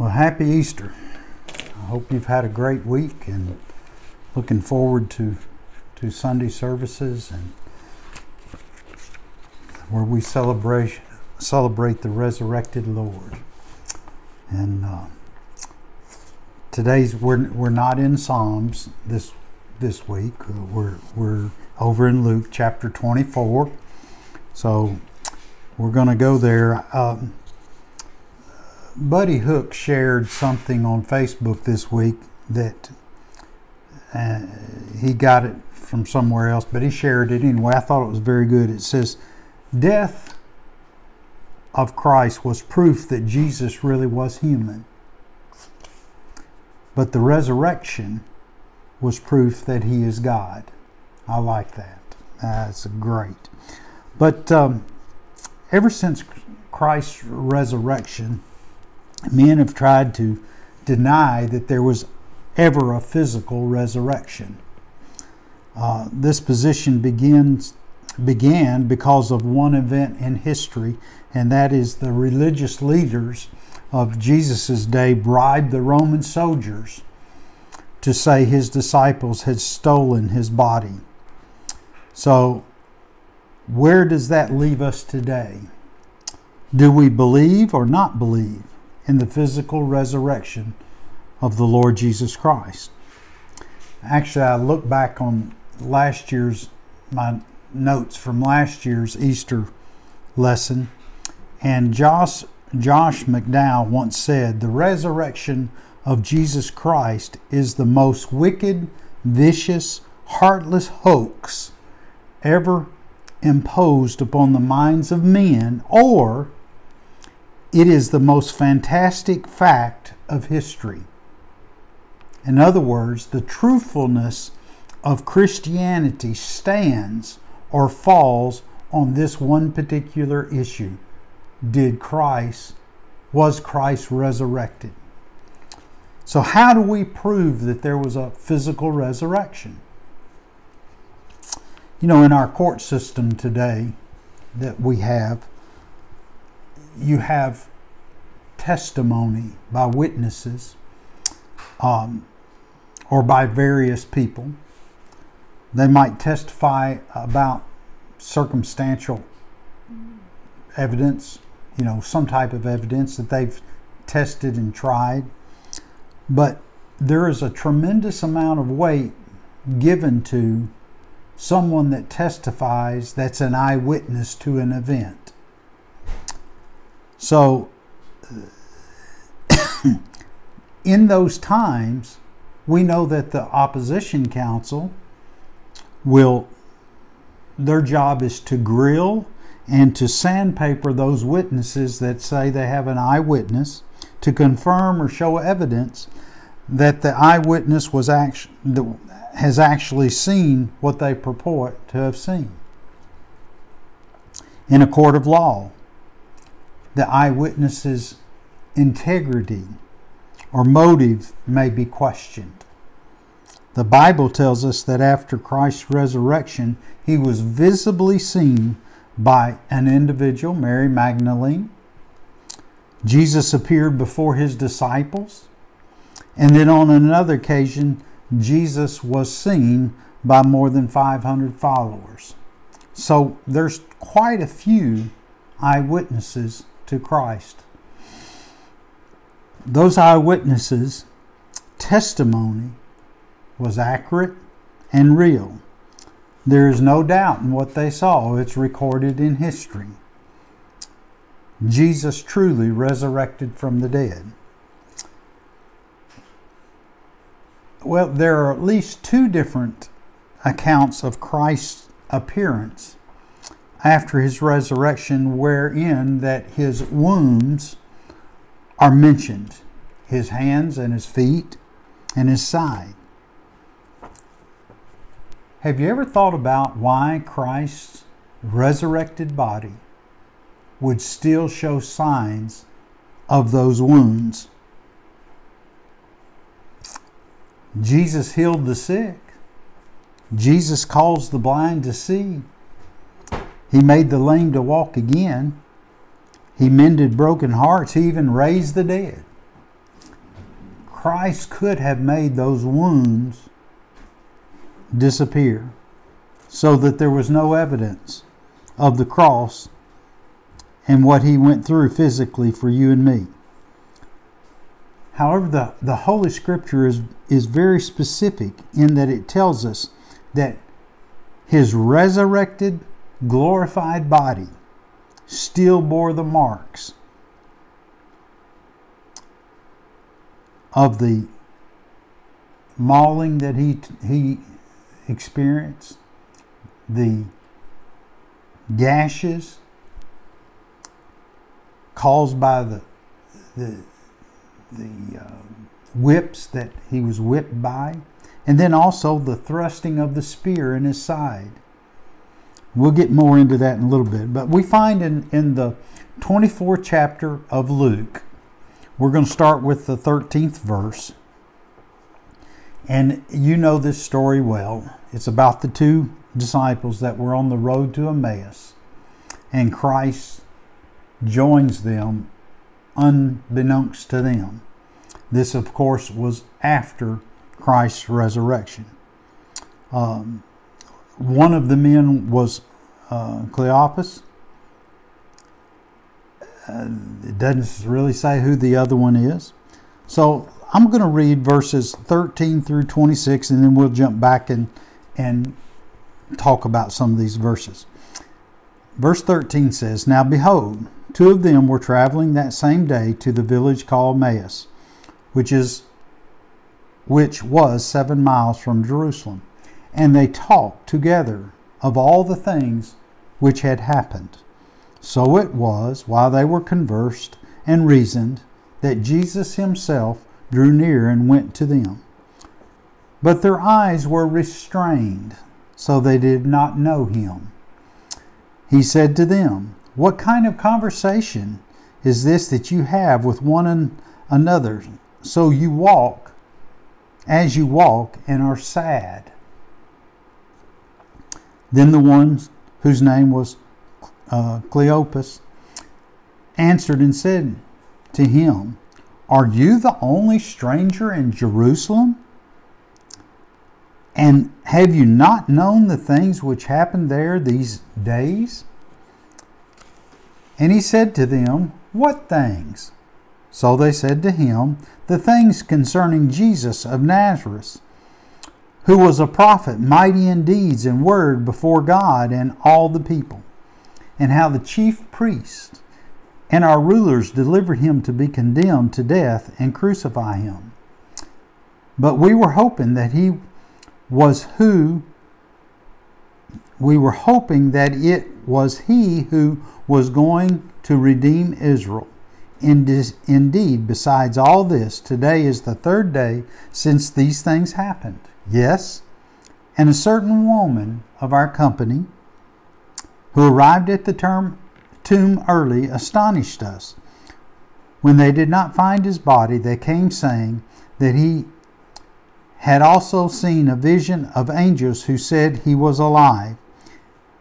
Well, happy Easter. I hope you've had a great week and looking forward to to Sunday services and where we celebrate celebrate the resurrected Lord. And uh, today's we're we're not in Psalms this this week. We're we're over in Luke chapter 24. So we're going to go there. Um, Buddy Hook shared something on Facebook this week that uh, he got it from somewhere else, but he shared it anyway. I thought it was very good. It says, Death of Christ was proof that Jesus really was human, but the resurrection was proof that he is God. I like that. That's great. But um, ever since Christ's resurrection, men have tried to deny that there was ever a physical resurrection. Uh, this position begins began because of one event in history, and that is the religious leaders of Jesus' day bribed the Roman soldiers to say his disciples had stolen his body. So, where does that leave us today? Do we believe or not believe? In the physical resurrection of the Lord Jesus Christ. Actually, I look back on last year's, my notes from last year's Easter lesson, and Josh, Josh McDowell once said, The resurrection of Jesus Christ is the most wicked, vicious, heartless hoax ever imposed upon the minds of men or it is the most fantastic fact of history. In other words, the truthfulness of Christianity stands or falls on this one particular issue. Did Christ, was Christ resurrected? So, how do we prove that there was a physical resurrection? You know, in our court system today that we have, you have testimony by witnesses um, or by various people. They might testify about circumstantial evidence, you know, some type of evidence that they've tested and tried. But there is a tremendous amount of weight given to someone that testifies that's an eyewitness to an event. So, in those times, we know that the opposition counsel will, their job is to grill and to sandpaper those witnesses that say they have an eyewitness to confirm or show evidence that the eyewitness was actually has actually seen what they purport to have seen. In a court of law, the eyewitness's integrity or motive may be questioned. The Bible tells us that after Christ's resurrection, he was visibly seen by an individual, Mary Magdalene. Jesus appeared before his disciples. And then on another occasion, Jesus was seen by more than 500 followers. So there's quite a few eyewitnesses to Christ. Those eyewitnesses' testimony was accurate and real. There is no doubt in what they saw, it's recorded in history. Jesus truly resurrected from the dead. Well, there are at least two different accounts of Christ's appearance after his resurrection, wherein that his wounds are mentioned his hands and his feet and his side. Have you ever thought about why Christ's resurrected body would still show signs of those wounds? Jesus healed the sick. Jesus calls the blind to see. He made the lame to walk again. He mended broken hearts. He even raised the dead. Christ could have made those wounds disappear so that there was no evidence of the cross and what he went through physically for you and me. However, the, the Holy Scripture is, is very specific in that it tells us that his resurrected, glorified body still bore the marks of the mauling that he, he experienced, the gashes caused by the, the, the uh, whips that he was whipped by, and then also the thrusting of the spear in his side. We'll get more into that in a little bit. But we find in, in the 24th chapter of Luke, we're going to start with the 13th verse. And you know this story well. It's about the two disciples that were on the road to Emmaus, and Christ joins them unbeknownst to them. This, of course, was after Christ's resurrection. Um, one of the men was uh, Cleopas. Uh, it doesn't really say who the other one is. So I'm going to read verses 13 through 26, and then we'll jump back and, and talk about some of these verses. Verse 13 says, Now behold, two of them were traveling that same day to the village called Emmaus, which is which was seven miles from Jerusalem. And they talked together of all the things which had happened. So it was, while they were conversed and reasoned, that Jesus himself drew near and went to them. But their eyes were restrained, so they did not know him. He said to them, What kind of conversation is this that you have with one another? So you walk as you walk and are sad. Then the one whose name was uh, Cleopas answered and said to him, Are you the only stranger in Jerusalem? And have you not known the things which happened there these days? And he said to them, What things? So they said to him, The things concerning Jesus of Nazareth, who was a prophet, mighty in deeds and word before God and all the people, and how the chief priests and our rulers delivered him to be condemned to death and crucify him. But we were hoping that he was who we were hoping that it was he who was going to redeem Israel. Indeed, besides all this, today is the third day since these things happened. Yes, and a certain woman of our company who arrived at the term, tomb early astonished us. When they did not find his body, they came saying that he had also seen a vision of angels who said he was alive.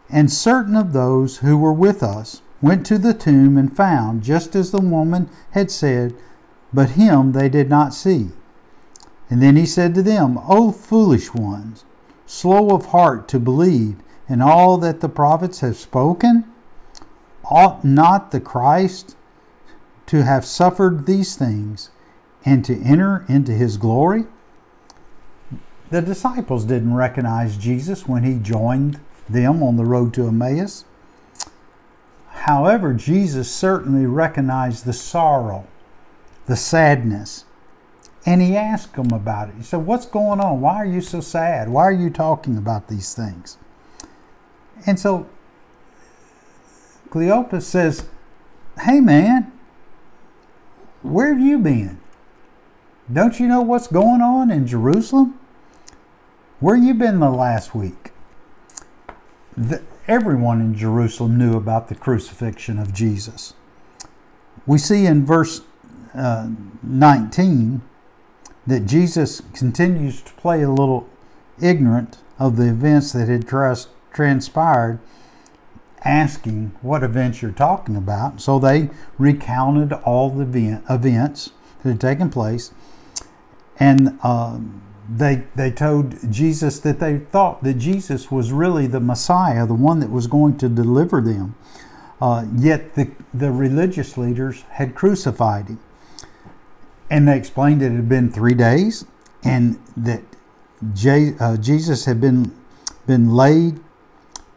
And certain of those who were with us went to the tomb and found, just as the woman had said, but him they did not see. And then he said to them, O foolish ones, slow of heart to believe in all that the prophets have spoken? Ought not the Christ to have suffered these things and to enter into his glory? The disciples didn't recognize Jesus when he joined them on the road to Emmaus. However, Jesus certainly recognized the sorrow, the sadness, and he asked them about it. He said, What's going on? Why are you so sad? Why are you talking about these things? And so Cleopas says, Hey man, where have you been? Don't you know what's going on in Jerusalem? Where you been the last week? The, everyone in Jerusalem knew about the crucifixion of Jesus. We see in verse uh, 19 that Jesus continues to play a little ignorant of the events that had trans- transpired, asking what events you're talking about. So they recounted all the event, events that had taken place. and um, they they told Jesus that they thought that Jesus was really the Messiah, the one that was going to deliver them. Uh, yet the the religious leaders had crucified him, and they explained that it had been three days, and that uh, Jesus had been been laid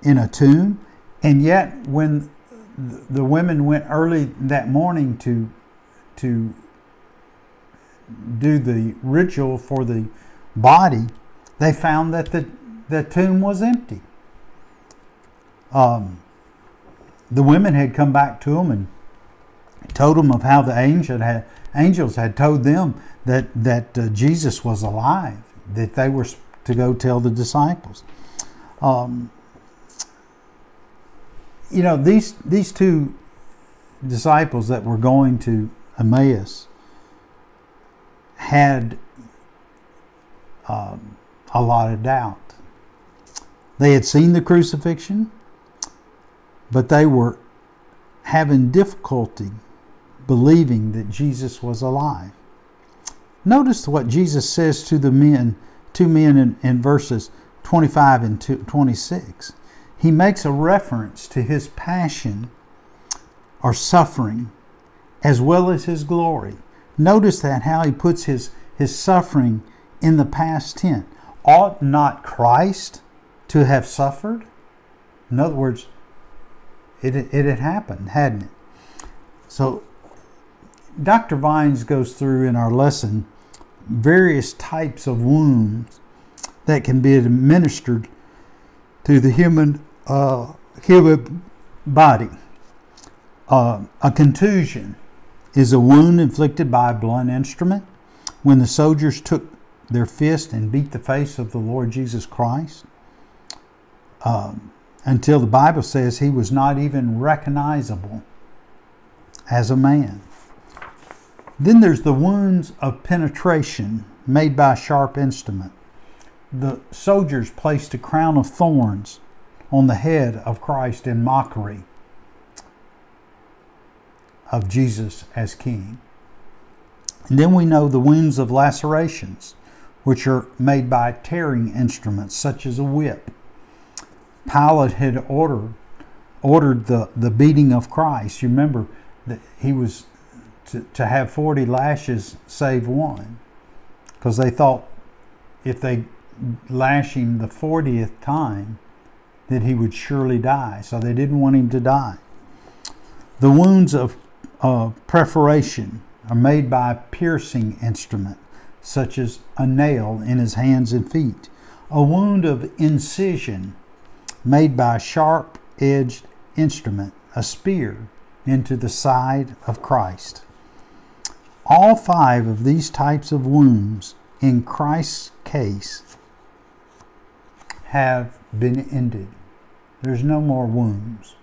in a tomb, and yet when the women went early that morning to to do the ritual for the body, they found that the, the tomb was empty. Um, the women had come back to them and told them of how the angel had, angels had told them that, that uh, Jesus was alive, that they were to go tell the disciples. Um, you know, these, these two disciples that were going to Emmaus had um, a lot of doubt. They had seen the crucifixion, but they were having difficulty believing that Jesus was alive. Notice what Jesus says to the men, two men in, in verses 25 and 26. He makes a reference to his passion or suffering as well as his glory. Notice that how he puts his, his suffering in the past tense. Ought not Christ to have suffered? In other words, it, it had happened, hadn't it? So, Dr. Vines goes through in our lesson various types of wounds that can be administered to the human uh, human body. Uh, a contusion is a wound inflicted by a blunt instrument. When the soldiers took their fist and beat the face of the Lord Jesus Christ um, until the Bible says he was not even recognizable as a man. Then there's the wounds of penetration made by a sharp instrument. The soldiers placed a crown of thorns on the head of Christ in mockery of Jesus as king. And then we know the wounds of lacerations which are made by tearing instruments such as a whip. Pilate had ordered ordered the, the beating of Christ. You remember that he was to, to have 40 lashes save one because they thought if they lash him the 40th time that he would surely die. So they didn't want him to die. The wounds of uh, perforation are made by a piercing instrument such as a nail in his hands and feet, a wound of incision made by a sharp edged instrument, a spear, into the side of Christ. All five of these types of wounds in Christ's case have been ended. There's no more wounds.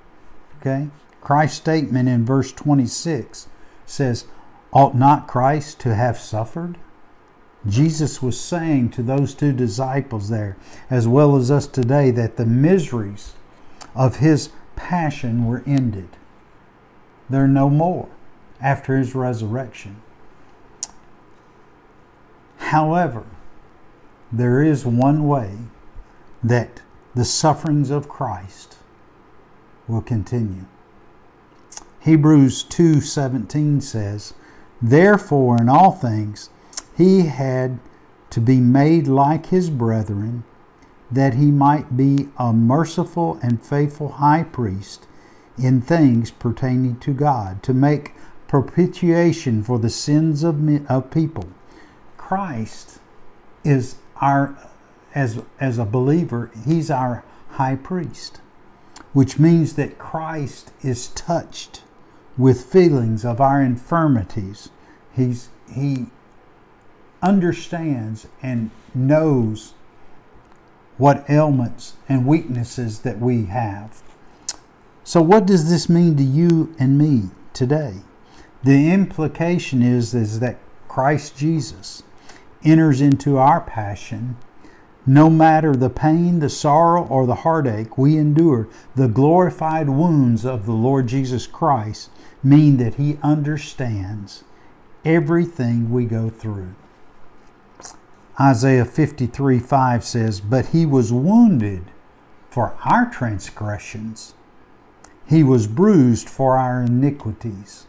Okay? Christ's statement in verse 26 says, Ought not Christ to have suffered? Jesus was saying to those two disciples there, as well as us today, that the miseries of his passion were ended. They're no more after his resurrection. However, there is one way that the sufferings of Christ will continue. Hebrews 2:17 says, "Therefore in all things he had to be made like his brethren, that he might be a merciful and faithful high priest in things pertaining to God, to make propitiation for the sins of, of people. Christ is our, as, as a believer, he's our high priest, which means that Christ is touched with feelings of our infirmities. He's, he understands and knows what ailments and weaknesses that we have. So, what does this mean to you and me today? The implication is, is that Christ Jesus enters into our passion. No matter the pain, the sorrow, or the heartache we endure, the glorified wounds of the Lord Jesus Christ mean that He understands everything we go through. Isaiah 53 5 says, But he was wounded for our transgressions, he was bruised for our iniquities.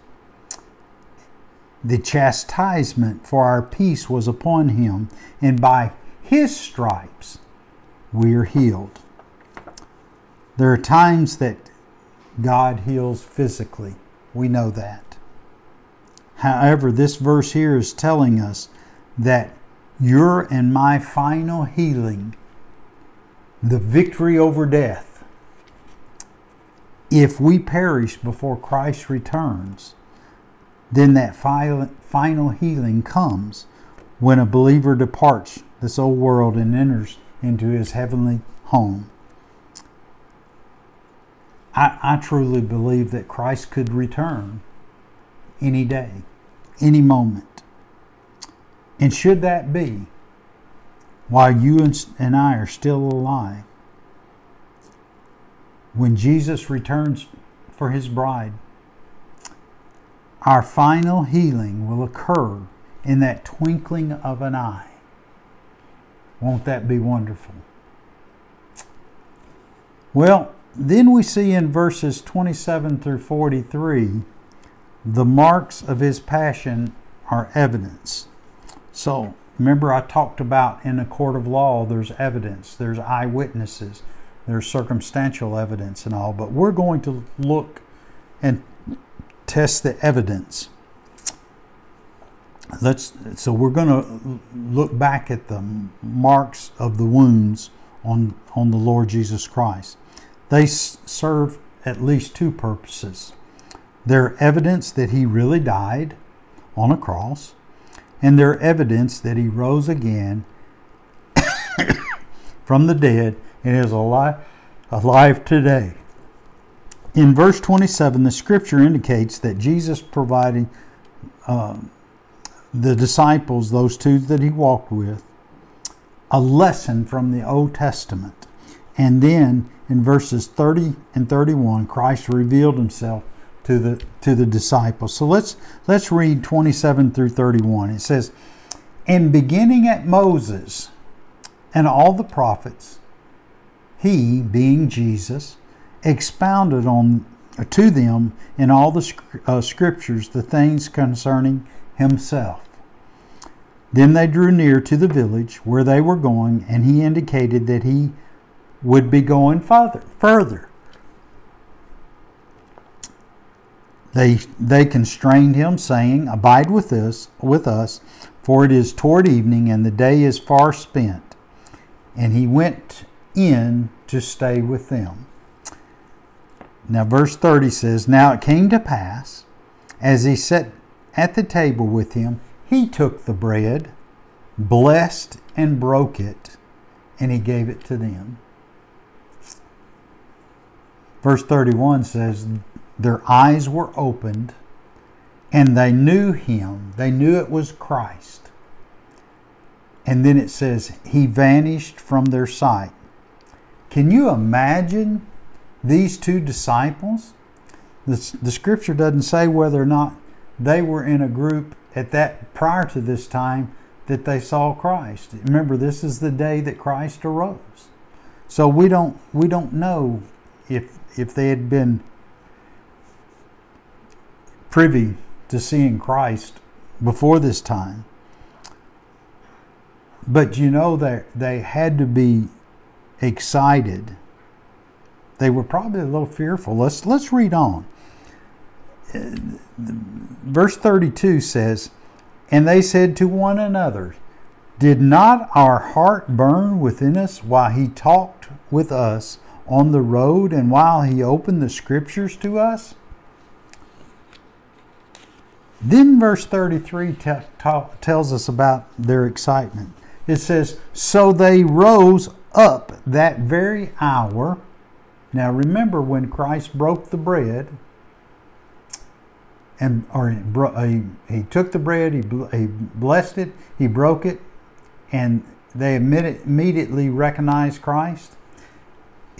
The chastisement for our peace was upon him, and by his stripes we are healed. There are times that God heals physically. We know that. However, this verse here is telling us that your and my final healing, the victory over death, if we perish before Christ returns, then that final healing comes when a believer departs this old world and enters into his heavenly home. I, I truly believe that Christ could return any day, any moment. And should that be, while you and I are still alive, when Jesus returns for his bride, our final healing will occur in that twinkling of an eye. Won't that be wonderful? Well, then we see in verses 27 through 43 the marks of his passion are evidence. So, remember, I talked about in a court of law there's evidence, there's eyewitnesses, there's circumstantial evidence and all, but we're going to look and test the evidence. Let's so we're going to look back at the marks of the wounds on on the Lord Jesus Christ. They serve at least two purposes. They're evidence that he really died on a cross, and they're evidence that he rose again from the dead and is alive, alive today. In verse 27, the scripture indicates that Jesus provided uh, the disciples, those two that he walked with, a lesson from the Old Testament. And then in verses 30 and 31, Christ revealed himself to the to the disciples. So let's let's read 27 through 31. It says, "And beginning at Moses and all the prophets, he, being Jesus, expounded on to them in all the uh, scriptures the things concerning himself." Then they drew near to the village where they were going, and he indicated that he would be going further. Further, they they constrained him, saying, "Abide with us, with us, for it is toward evening, and the day is far spent." And he went in to stay with them. Now, verse 30 says, Now it came to pass, as he sat at the table with him, he took the bread, blessed and broke it, and he gave it to them. Verse 31 says, Their eyes were opened and they knew him. They knew it was Christ. And then it says, He vanished from their sight. Can you imagine these two disciples? The, the scripture doesn't say whether or not they were in a group at that prior to this time that they saw Christ. Remember, this is the day that Christ arose. So we don't we don't know if if they had been privy to seeing Christ before this time. But you know that they had to be excited. They were probably a little fearful. Let's let's read on. Verse 32 says, And they said to one another, Did not our heart burn within us while he talked with us on the road and while he opened the scriptures to us? Then verse 33 t- t- tells us about their excitement. It says, So they rose up that very hour. Now remember when Christ broke the bread, and or he, he took the bread, he, he blessed it, he broke it, and they immediately recognized Christ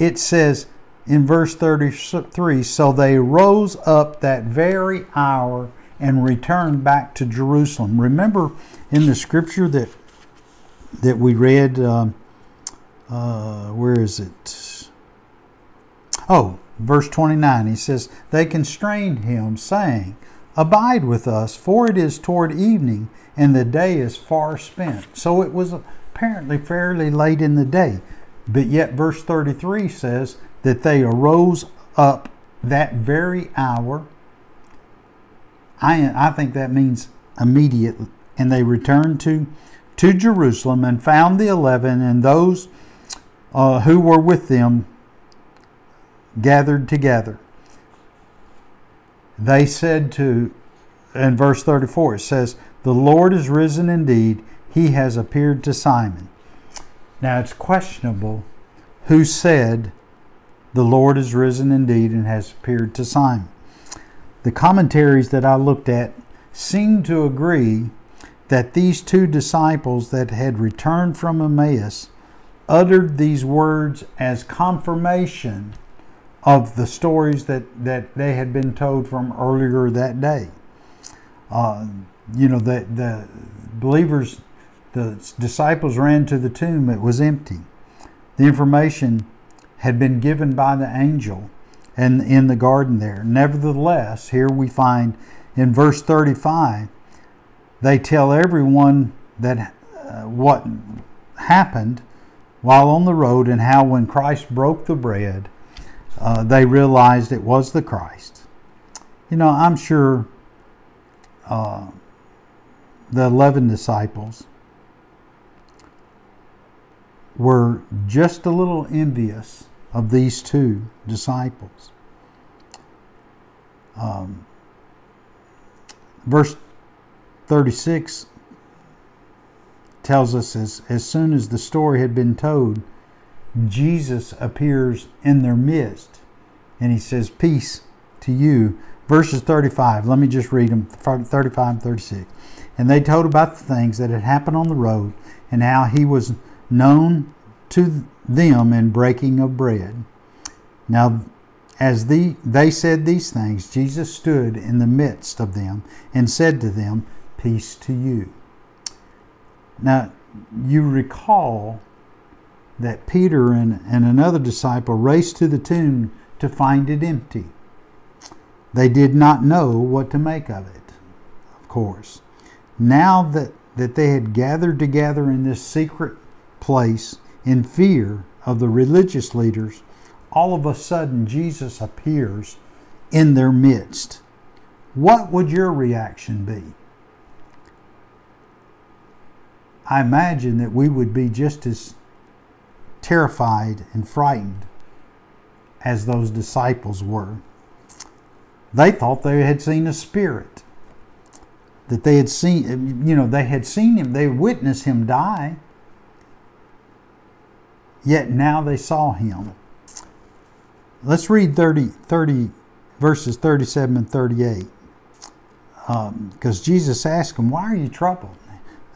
it says in verse 33 So they rose up that very hour and returned back to Jerusalem. Remember in the scripture that that we read. Um, uh, where is it? Oh, verse 29. He says, They constrained him, saying, Abide with us, for it is toward evening, and the day is far spent. So it was apparently fairly late in the day. But yet, verse 33 says that they arose up that very hour. I, I think that means immediately. And they returned to, to Jerusalem and found the eleven and those uh, who were with them gathered together. They said to, in verse 34, it says, The Lord is risen indeed, he has appeared to Simon. Now it's questionable who said, The Lord is risen indeed and has appeared to Simon. The commentaries that I looked at seem to agree that these two disciples that had returned from Emmaus uttered these words as confirmation of the stories that, that they had been told from earlier that day. Uh, you know, the, the believers, the disciples ran to the tomb, it was empty. The information had been given by the angel and in the garden there. Nevertheless, here we find in verse 35, they tell everyone that uh, what happened while on the road and how when Christ broke the bread, uh, they realized it was the Christ. You know, I'm sure uh, the 11 disciples were just a little envious of these two disciples. Um, verse 36 tells us as, as soon as the story had been told, Jesus appears in their midst and he says, Peace to you. Verses 35, let me just read them 35 and 36. And they told about the things that had happened on the road and how he was known to them in breaking of bread. Now, as the, they said these things, Jesus stood in the midst of them and said to them, Peace to you. Now, you recall that Peter and, and another disciple raced to the tomb to find it empty. They did not know what to make of it, of course. Now that, that they had gathered together in this secret place in fear of the religious leaders, all of a sudden Jesus appears in their midst. What would your reaction be? I imagine that we would be just as terrified and frightened as those disciples were. They thought they had seen a spirit. That they had seen, you know, they had seen him, they witnessed him die. Yet now they saw him. Let's read 30, 30 verses 37 and 38. Because um, Jesus asked them, Why are you troubled?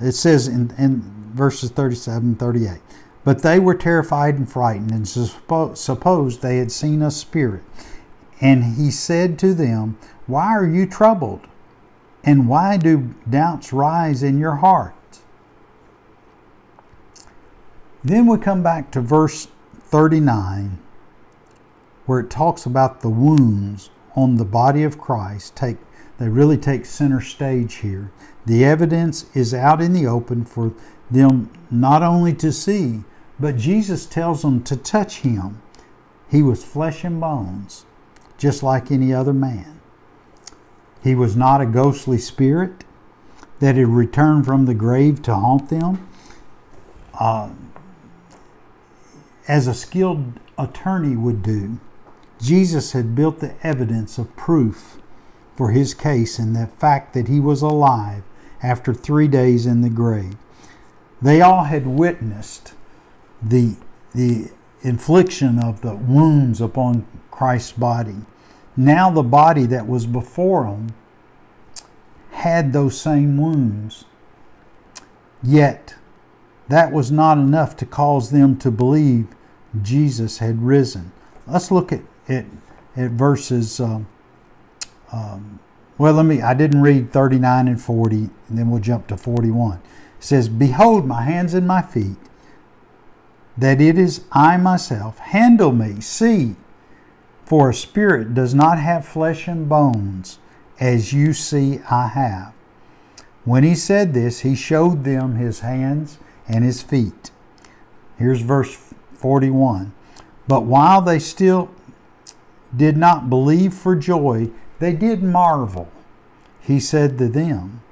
It says in, in verses 37 and 38. But they were terrified and frightened, and supposed they had seen a spirit. And he said to them, Why are you troubled? And why do doubts rise in your heart? Then we come back to verse 39, where it talks about the wounds on the body of Christ. Take they really take center stage here. The evidence is out in the open for them not only to see, but Jesus tells them to touch him. He was flesh and bones, just like any other man. He was not a ghostly spirit that had returned from the grave to haunt them. Uh, as a skilled attorney would do, Jesus had built the evidence of proof for his case in the fact that he was alive after three days in the grave. They all had witnessed the, the infliction of the wounds upon Christ's body. Now, the body that was before him had those same wounds. Yet, that was not enough to cause them to believe Jesus had risen. Let's look at, at, at verses um, um, well, let me, I didn't read 39 and 40, and then we'll jump to 41. It says, Behold my hands and my feet, that it is I myself. Handle me, see, for a spirit does not have flesh and bones, as you see I have. When he said this, he showed them his hands and his feet. Here's verse 41. But while they still did not believe for joy, they did marvel. He said to them,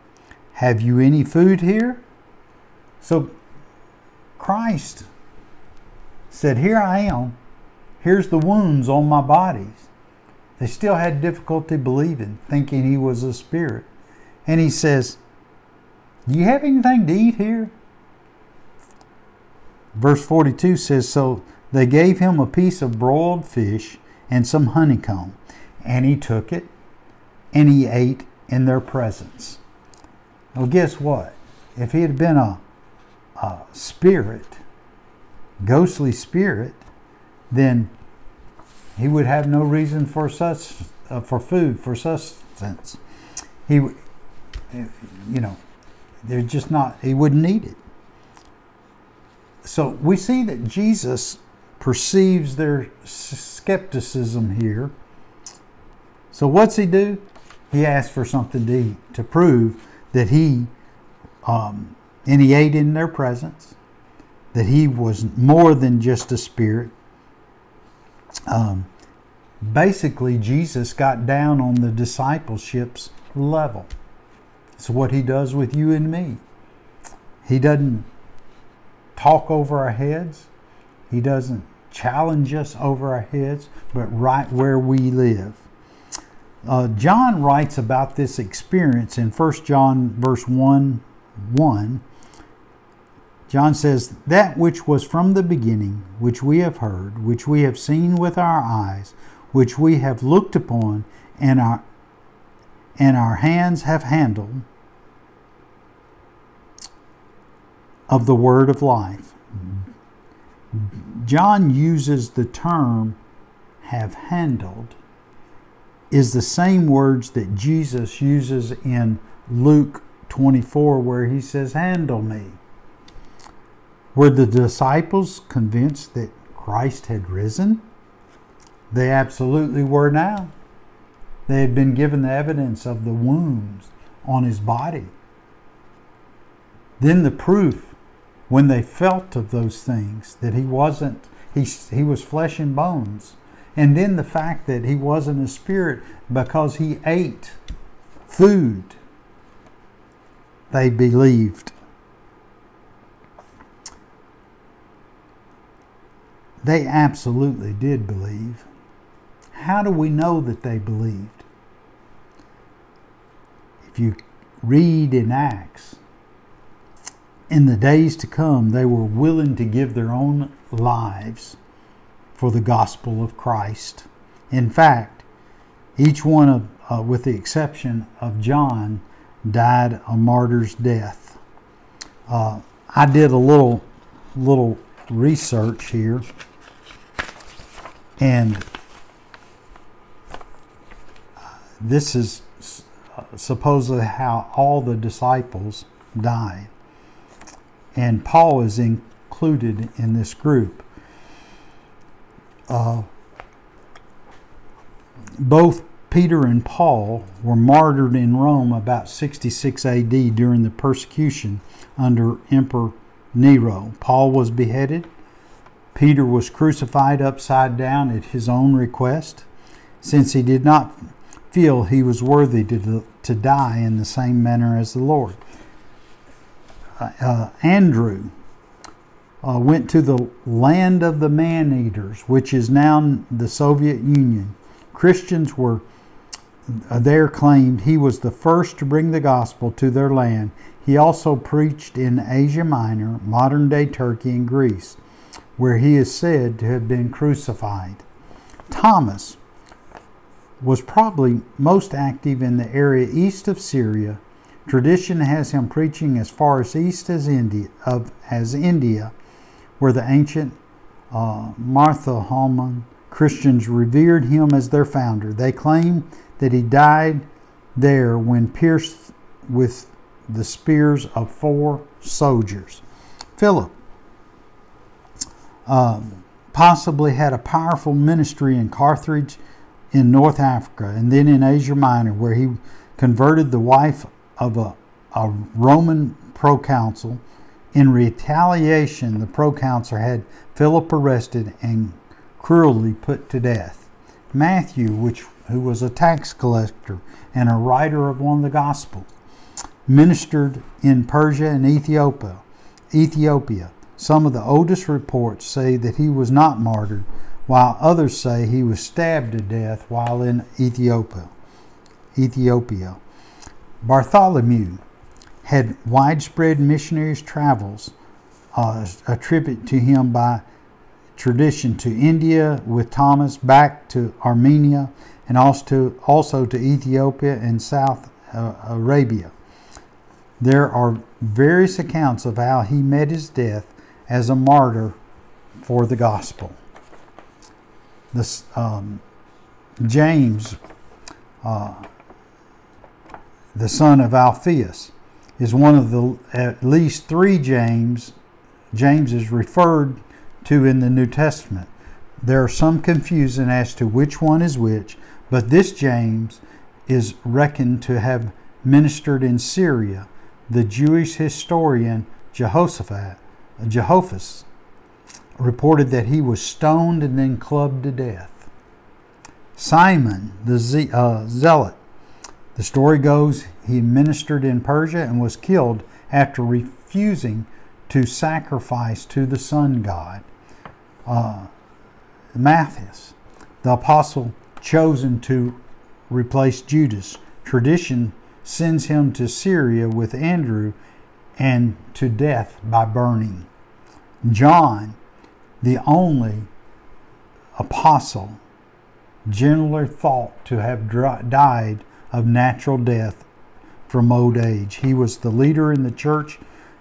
Have you any food here? So Christ said, Here I am. Here's the wounds on my bodies. They still had difficulty believing, thinking he was a spirit. And he says, Do you have anything to eat here? Verse 42 says, So they gave him a piece of broiled fish and some honeycomb, and he took it and he ate in their presence. Well, guess what? If he had been a, a spirit, ghostly spirit, then he would have no reason for such uh, for food for sustenance. He, you know, they're just not. He wouldn't need it. So we see that Jesus perceives their skepticism here. So what's he do? He asks for something to eat to prove that he, um, and he ate in their presence, that he was more than just a spirit. Um, basically, Jesus got down on the discipleship's level. It's what he does with you and me. He doesn't talk over our heads. He doesn't challenge us over our heads, but right where we live. Uh, John writes about this experience in 1 John verse 1 1. John says, That which was from the beginning, which we have heard, which we have seen with our eyes, which we have looked upon, and our, and our hands have handled, of the word of life. John uses the term have handled is the same words that Jesus uses in Luke 24 where he says handle me. Were the disciples convinced that Christ had risen? They absolutely were now. They had been given the evidence of the wounds on his body. Then the proof when they felt of those things that he wasn't he, he was flesh and bones and then the fact that he wasn't a spirit because he ate food they believed they absolutely did believe how do we know that they believed if you read in acts in the days to come, they were willing to give their own lives for the gospel of Christ. In fact, each one of, uh, with the exception of John, died a martyr's death. Uh, I did a little little research here, and this is supposedly how all the disciples died and Paul is included in this group. Uh, both Peter and Paul were martyred in Rome about 66 AD during the persecution under Emperor Nero. Paul was beheaded. Peter was crucified upside down at his own request, since he did not feel he was worthy to, to die in the same manner as the Lord uh, Andrew uh, went to the land of the man eaters, which is now the Soviet Union. Christians were uh, there claimed he was the first to bring the gospel to their land. He also preached in Asia Minor, modern day Turkey and Greece, where he is said to have been crucified. Thomas was probably most active in the area east of Syria Tradition has him preaching as far as east as India, of, as India, where the ancient uh, Mar Thoma Christians revered him as their founder. They claim that he died there when pierced with the spears of four soldiers. Philip um, possibly had a powerful ministry in Carthage in North Africa and then in Asia Minor, where he converted the wife of a, a Roman proconsul. In retaliation, the proconsul had Philip arrested and cruelly put to death. Matthew, which, who was a tax collector and a writer of one of the Gospels, ministered in Persia and Ethiopia. Ethiopia. Some of the oldest reports say that he was not martyred, while others say he was stabbed to death while in Ethiopia. Ethiopia. Bartholomew had widespread missionaries' travels uh, attributed to him by tradition to India with Thomas, back to Armenia, and also to, also to Ethiopia and South uh, Arabia. There are various accounts of how he met his death as a martyr for the gospel. This, um, James, uh, the son of Alphaeus, is one of the at least three James James is referred to in the New Testament. There are some confusion as to which one is which, but this James is reckoned to have ministered in Syria. The Jewish historian Jehoshaphat, Josephus reported that he was stoned and then clubbed to death. Simon, the Ze- uh, zealot, the story goes he ministered in Persia and was killed after refusing to sacrifice to the sun god. Uh, Matthias, the apostle chosen to replace Judas. Tradition sends him to Syria with Andrew and to death by burning. John, the only apostle generally thought to have died of natural death from old age. He was the leader in the church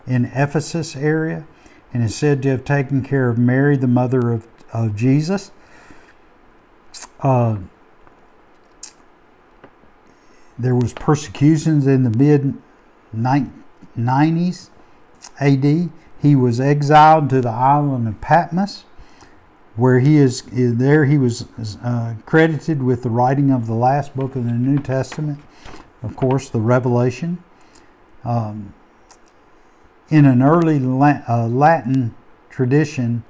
in Ephesus area and is said to have taken care of Mary, the mother of, of Jesus. Uh, there was persecutions in the mid 90s AD. He was exiled to the island of Patmos, where he is there. He was uh, credited with the writing of the last book of the New Testament, of course, the Revelation. Um, in an early uh, Latin tradition,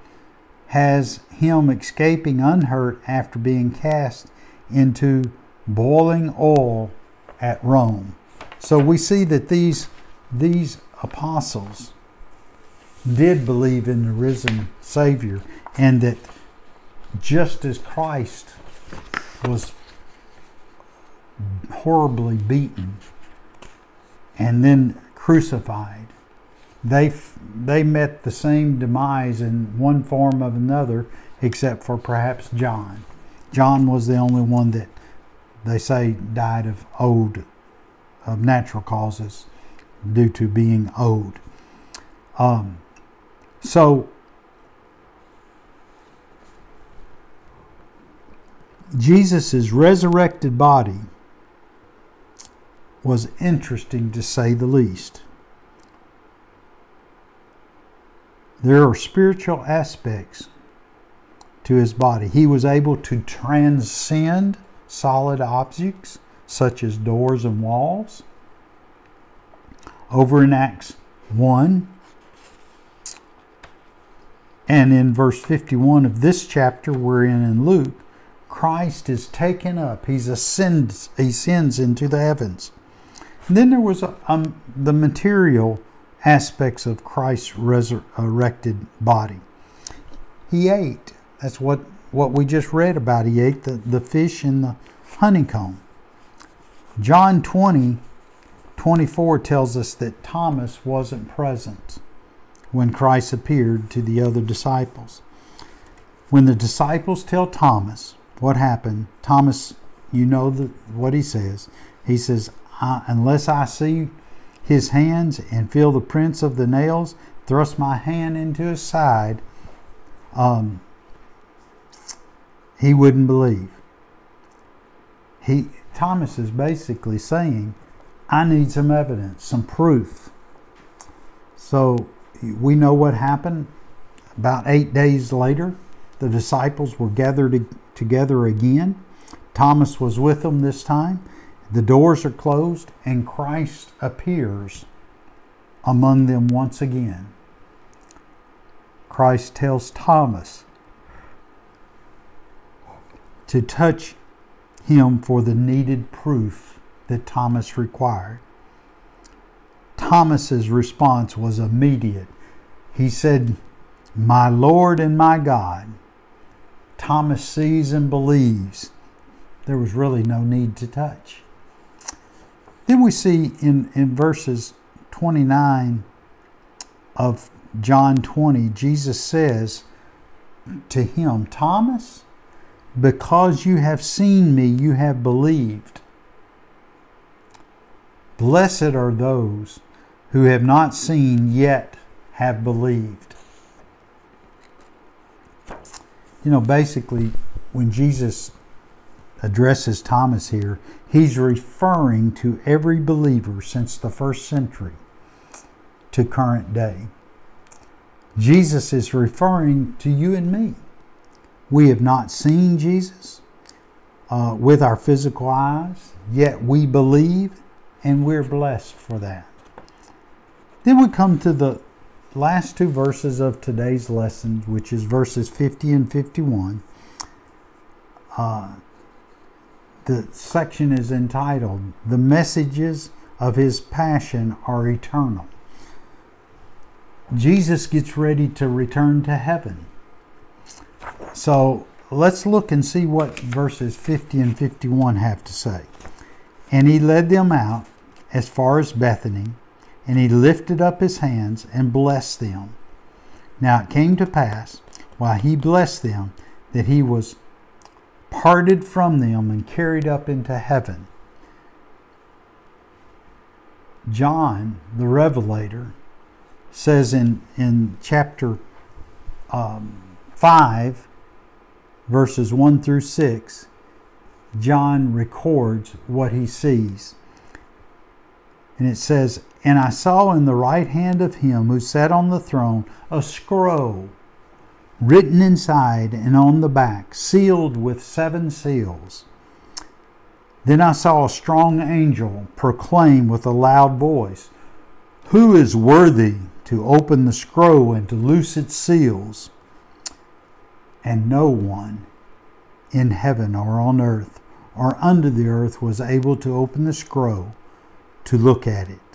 has him escaping unhurt after being cast into boiling oil at Rome. So we see that these these apostles did believe in the risen Savior and that just as Christ was horribly beaten and then crucified, they they met the same demise in one form or another, except for perhaps John. John was the only one that they say died of old, of natural causes, due to being old. Um, so Jesus' resurrected body was interesting to say the least. There are spiritual aspects to his body. He was able to transcend solid objects such as doors and walls. Over in Acts 1 and in verse 51 of this chapter we're in in Luke, Christ is taken up. He's ascends, he ascends into the heavens. And then there was um, the material aspects of Christ's resurrected body. He ate. That's what, what we just read about. He ate the, the fish and the honeycomb. John 20, 24 tells us that Thomas wasn't present when Christ appeared to the other disciples. When the disciples tell Thomas what happened, Thomas, you know the, what he says. He says, Unless I see his hands and feel the prints of the nails, thrust my hand into his side, um, he wouldn't believe. He Thomas is basically saying, I need some evidence, some proof. So we know what happened. About eight days later, the disciples were gathered together again. Thomas was with them this time. The doors are closed, and Christ appears among them once again. Christ tells Thomas to touch him for the needed proof that Thomas required. Thomas's response was immediate. He said, My Lord and my God. Thomas sees and believes. There was really no need to touch. Then we see in, in verses 29 of John 20, Jesus says to him, Thomas, because you have seen me, you have believed. Blessed are those who have not seen yet have believed. You know, basically, when Jesus addresses Thomas here, he's referring to every believer since the first century to current day. Jesus is referring to you and me. We have not seen Jesus uh, with our physical eyes, yet we believe and we're blessed for that. Then we come to the last two verses of today's lesson, which is verses 50 and 51. Uh, the section is entitled, The Messages of His Passion Are Eternal. Jesus gets ready to return to heaven. So let's look and see what verses 50 and 51 have to say. And he led them out as far as Bethany, and he lifted up his hands and blessed them. Now it came to pass, while he blessed them, that he was parted from them and carried up into heaven. John, the Revelator, says in, in chapter um, 5, verses 1 through 6, John records what he sees. And it says, And I saw in the right hand of him who sat on the throne a scroll written inside and on the back, sealed with seven seals. Then I saw a strong angel proclaim with a loud voice, Who is worthy to open the scroll and to loose its seals. And no one in heaven or on earth or under the earth was able to open the scroll to look at it.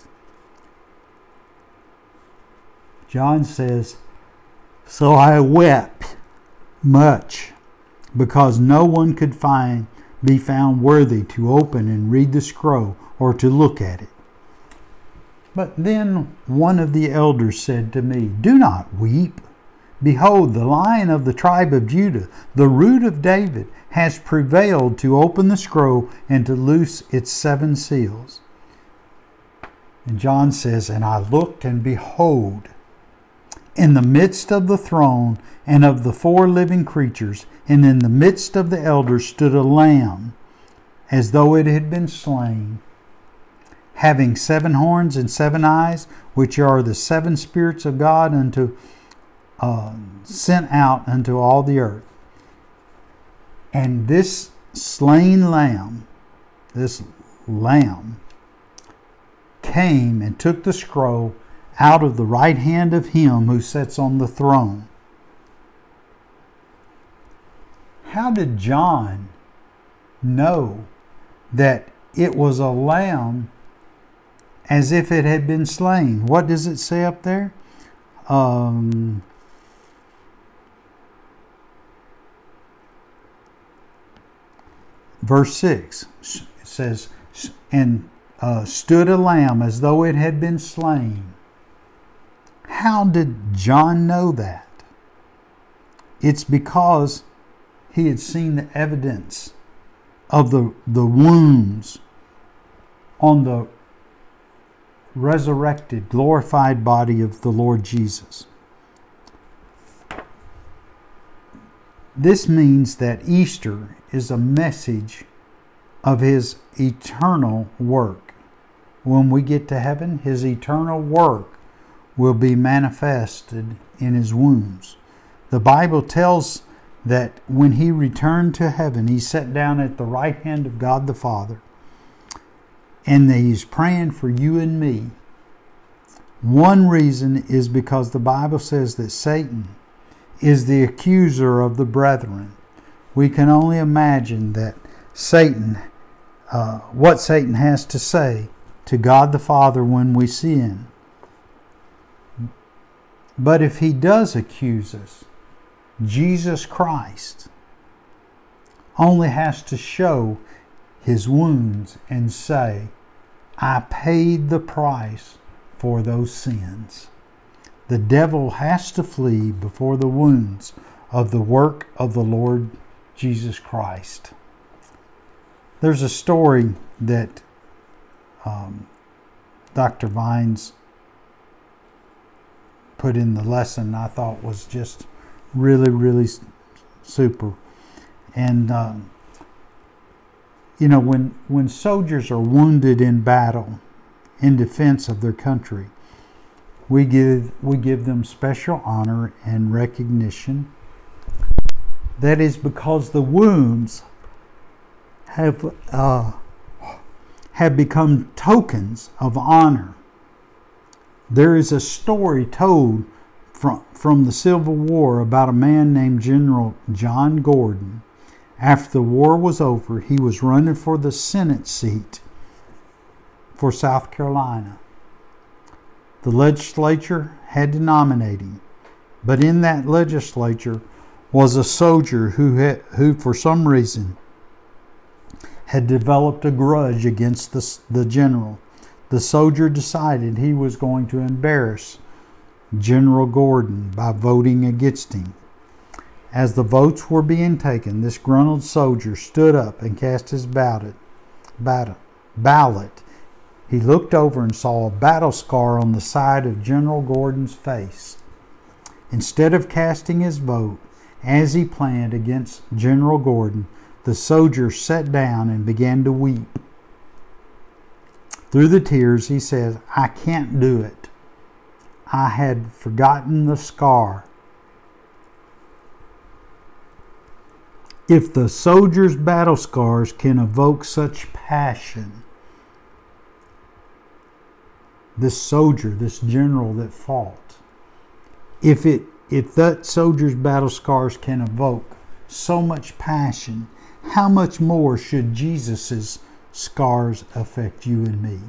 John says, So I wept much because no one could find be found worthy to open and read the scroll or to look at it. But then one of the elders said to me, Do not weep. Behold, the lion of the tribe of Judah, the root of David, has prevailed to open the scroll and to loose its seven seals. And John says, And I looked, and behold, in the midst of the throne and of the four living creatures, and in the midst of the elders stood a lamb, as though it had been slain having seven horns and seven eyes, which are the seven spirits of God unto uh, sent out unto all the earth. And this slain lamb, this lamb, came and took the scroll out of the right hand of him who sits on the throne. How did John know that it was a lamb as if it had been slain. What does it say up there? Um, verse 6 it says, And uh, stood a lamb as though it had been slain. How did John know that? It's because he had seen the evidence of the, the wounds on the resurrected, glorified body of the Lord Jesus. This means that Easter is a message of his eternal work. when we get to heaven, his eternal work will be manifested in his wounds. The Bible tells that when he returned to heaven, he sat down at the right hand of God the Father, and he's praying for you and me. One reason is because the Bible says that Satan is the accuser of the brethren. We can only imagine that Satan, uh, what Satan has to say to God the Father when we sin. But if he does accuse us, Jesus Christ only has to show his wounds and say, I paid the price for those sins. The devil has to flee before the wounds of the work of the Lord Jesus Christ. There's a story that um, Dr. Vines put in the lesson I thought was just really, really super. And, uh, you know, when, when soldiers are wounded in battle in defense of their country, we give, we give them special honor and recognition. That is because the wounds have, uh, have become tokens of honor. There is a story told from, from the Civil War about a man named General John Gordon. After the war was over, he was running for the Senate seat for South Carolina. The legislature had to nominate him, but in that legislature was a soldier who, had, who for some reason, had developed a grudge against the, the general. The soldier decided he was going to embarrass General Gordon by voting against him. As the votes were being taken, this gruntled soldier stood up and cast his ballot. ballot. He looked over and saw a battle scar on the side of General Gordon's face. Instead of casting his vote, as he planned against General Gordon, the soldier sat down and began to weep. Through the tears, he says, I can't do it. I had forgotten the scar. If the soldier's battle scars can evoke such passion, this soldier, this general that fought, if it if that soldier's battle scars can evoke so much passion, how much more should Jesus' scars affect you and me?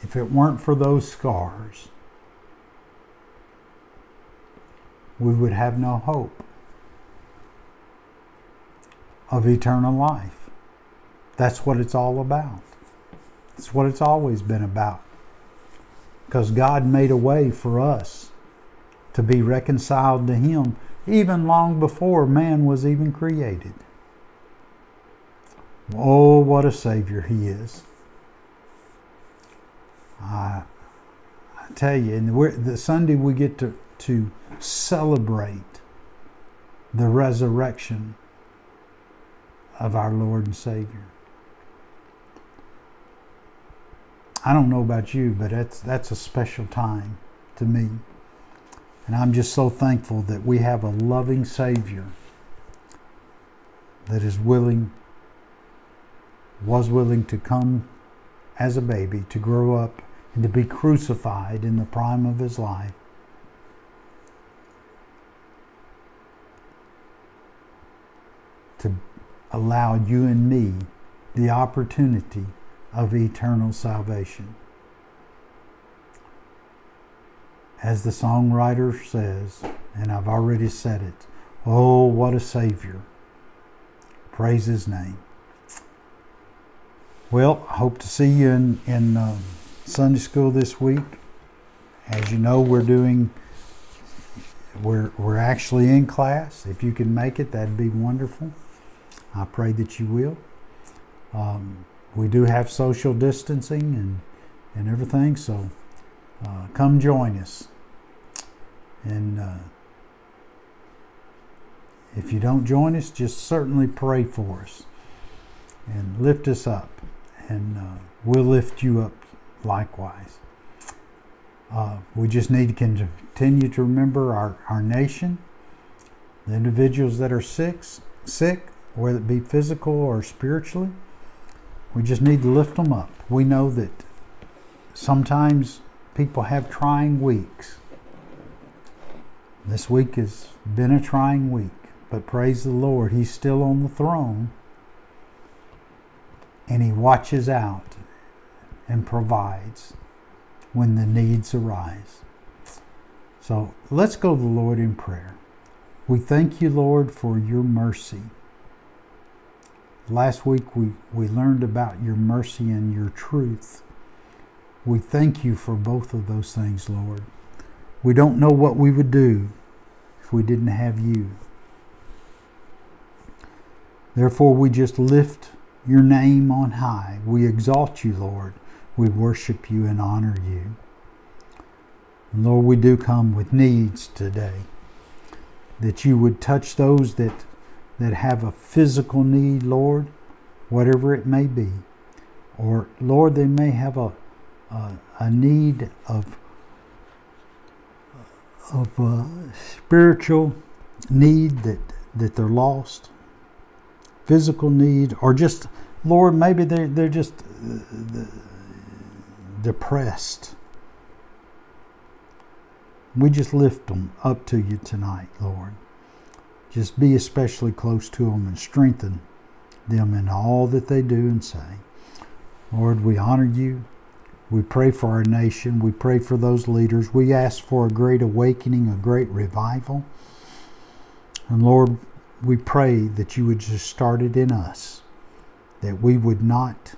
If it weren't for those scars, we would have no hope of eternal life. That's what it's all about. It's what it's always been about. Because God made a way for us to be reconciled to Him even long before man was even created. Oh, what a Savior He is. I, I tell you, and the Sunday we get to, to celebrate the resurrection of our Lord and Savior. I don't know about you, but that's, that's a special time to me. And I'm just so thankful that we have a loving Savior that is willing, was willing to come as a baby, to grow up and to be crucified in the prime of his life. To allow you and me the opportunity of eternal salvation. As the songwriter says, and I've already said it, oh, what a Savior. Praise His name. Well, I hope to see you in, in um, Sunday school this week. As you know, we're doing, we're, we're actually in class. If you can make it, that'd be wonderful. I pray that you will. Um, we do have social distancing and, and everything, so uh, come join us. And uh, if you don't join us, just certainly pray for us. and lift us up, and uh, we'll lift you up likewise. Uh, we just need to continue to remember our, our nation, the individuals that are sick, sick, whether it be physical or spiritually. We just need to lift them up. We know that sometimes people have trying weeks. This week has been a trying week, but praise the Lord, He's still on the throne and He watches out and provides when the needs arise. So let's go to the Lord in prayer. We thank you, Lord, for your mercy. Last week we, we learned about your mercy and your truth. We thank you for both of those things, Lord. We don't know what we would do if we didn't have you. Therefore, we just lift your name on high. We exalt you, Lord. We worship you and honor you. And Lord, we do come with needs today. That you would touch those that, that have a physical need, Lord, whatever it may be. Or, Lord, they may have a, a, a need of, of a spiritual need that, that they're lost, physical need, or just, Lord, maybe they're, they're just uh, depressed. We just lift them up to you tonight, Lord. Just be especially close to them and strengthen them in all that they do and say. Lord, we honor you. We pray for our nation. We pray for those leaders. We ask for a great awakening, a great revival. And Lord, we pray that you would just start it in us, that we would not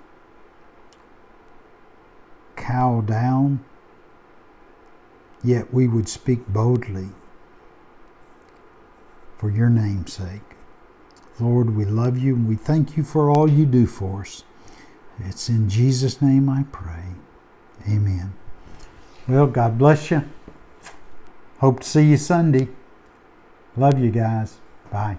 cow down, yet we would speak boldly for your name's sake. Lord, we love you and we thank you for all you do for us. It's in Jesus' name I pray. Amen. Well, God bless you. Hope to see you Sunday. Love you guys. Bye.